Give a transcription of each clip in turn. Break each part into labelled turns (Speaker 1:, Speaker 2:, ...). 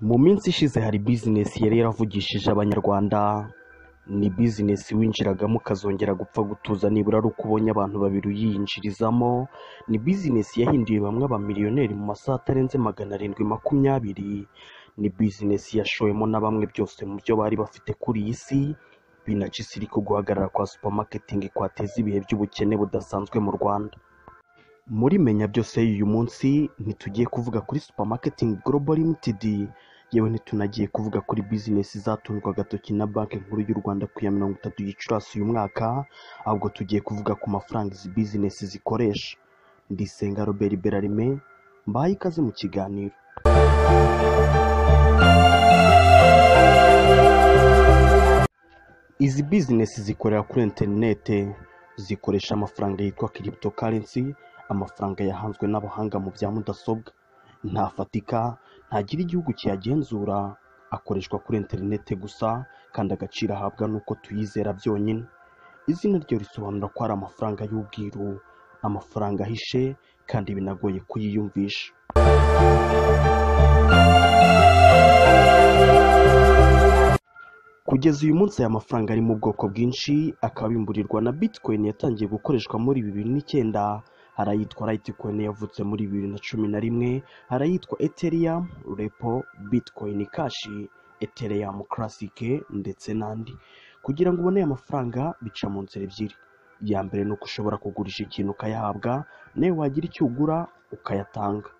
Speaker 1: Mu minsi ishize hari bizinesi yari yaravugishije abanyarwanda, ni bizinesi winjiragamo ukazongera gupfa gutuza nibura ari uko ubonye abantu babiri uyinjirizamo, ni bizinesi yahinduye bamwe abamiliyoneri mu masaha atarenze magana arindwi makumyabiri, ni bizinesi yashowemo na bamwe byose mu byo bari bafite kuri iyi si, binaca isi ku guhagarara kwa supamaketingi kwateza ibihe by'ubukene budasanzwe mu Rwanda. Muri menya byose y'uyu munsi ntitugiye kuvuga kuri supamaketingi gorobo limitedi, yewe ntitunagiye kuvuga kuri bizinesi zatunzwe agatoki na banki nkuru y'u Rwanda ku ya mirongo itatu Gicurasi uyu mwaka, ahubwo tugiye kuvuga ku mafaranga izi bizinesi zikoresha. Ndisenga Robert Berarime, mbahaye ikaze mu kiganiro. Izi bizinesi zikorera kuri interinete, zikoresha amafaranga yitwa karensi, amafaranga yahanzwe n'abahanga mu bya mudasobwa. Ntafatika, ntagira igihugu kiyagenzura, akoreshwa kuri interinete gusa kandi agaciro ahabwa nuko tuyizera byonyine. Izina ryo risobanura ko ari amafaranga y'ubwiru, amafaranga ahishe kandi binagoye kuyiyumvisha. Kugeza uyu munsi aya mafaranga ari mu bwoko bwinshi, akaba abimburirwa na Bitcoin yatangiye gukoreshwa muri bibiri n'icyenda, hari ayitwa Litecoin yavutse muri bibiri na cumi na rimwe, hari ayitwa Ethereum, Repo, Bitcoin Cash, Ethereum Classic ndetse n'andi. Kugira ngo ubone aya mafaranga bica mu nzira ebyiri. Iya mbere ni uko ushobora kugurisha ikintu ukayahabwa, nawe wagira icyo ugura ukayatanga.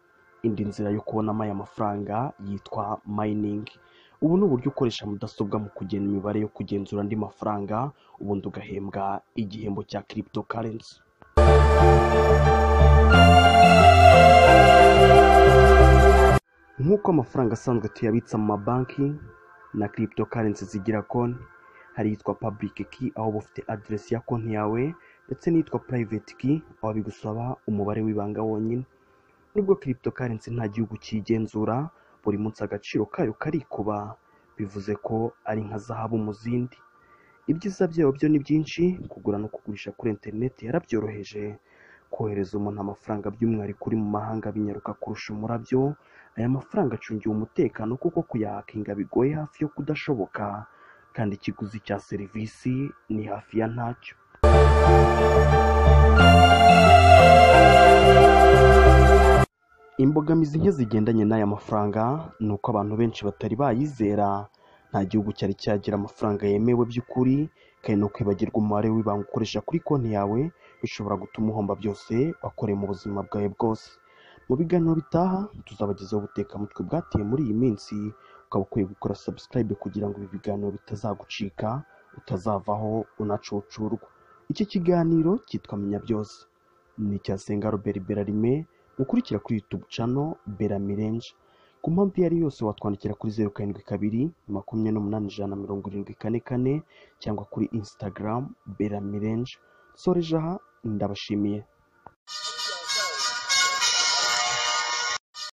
Speaker 1: Indi nzira yo kubonamo aya mafaranga yitwa mining. Ubu ni uburyo ukoresha mudasobwa mu kugena imibare yo kugenzura andi mafaranga, ubundi ugahembwa igihembo cya kiripito karensi. Nk'uko amafaranga asanzwe tuyabitsa mu mabanki na kiripito karensi zigira konti, hari iyitwa pabulike ki aho uba ufite aderesi ya konti yawe ndetse n'iyitwa purayiveti ki aho bigusaba umubare w'ibanga wonyine. Nubwo kiripito karensi nta gihugu kiyigenzura, buri munsi agaciro kayo karikuba, bivuze ko ari nka zahabu mu zindi. Ibyiza byayo byo ni byinshi, kugura no kugurisha kuri interineti yarabyoroheje, kohereza umuntu amafaranga by'umwihariko uri mu mahanga binyaruka kurusha umurabyo, aya mafaranga acungiwe umutekano kuko kuyahakinga bigoye hafi yo kudashoboka, kandi ikiguzi cya serivisi ni hafi ya ntacyo. Imbogamizi nke zigendanye n'aya mafaranga ni uko abantu benshi batari bayizera, nta gihugu cyari cyagira amafaranga yemewe by'ukuri, kandi no kwibagirwa umubare w'ibanga ukoresha kuri konti yawe bishobora gutuma uhomba byose wakoreye mu buzima bwawe bwose. Mu biganiro bitaha tuzabagezaho ubutekamutwe bwateye muri iyi minsi, ukaba ukwiye gukora subscribe kugira ngo ibi biganiro bitazagucika, utazavaho unacucurwa. Iki kiganiro cyitwa Menya Byose. Ni icya Senga Robert Berarime, mukurikira kuri YouTube channel Beramirenje. Ku mpamvu iyo ari yose watwandikira kuri zeru karindwi kabiri makumyabiri n'umunani ijana na mirongo irindwi kane kane cyangwa kuri Instagram Beramirenje. Soreje aha ndabashimiye.